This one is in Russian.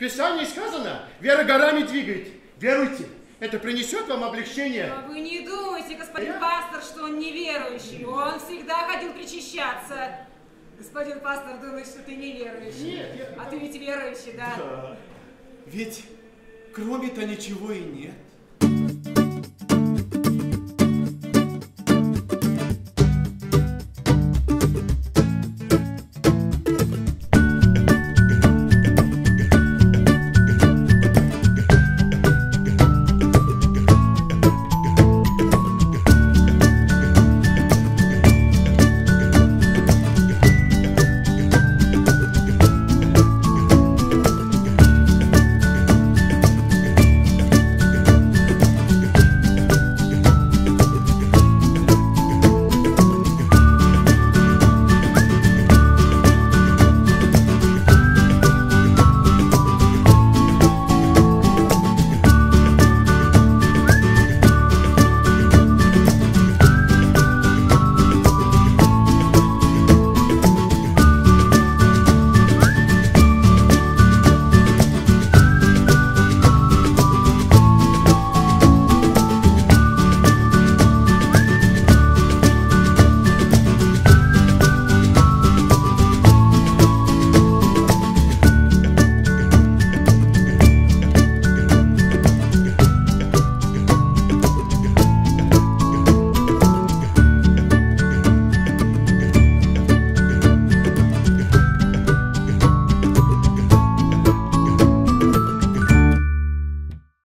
Писании сказано, вера горами двигает. Веруйте, это принесет вам облегчение. А вы не думайте, господин пастор, что он неверующий. Он всегда ходил причащаться. Господин пастор думает, что ты неверующий. Нет, я- А ты ведь верующий, да? Да. Ведь кроме-то ничего и нет.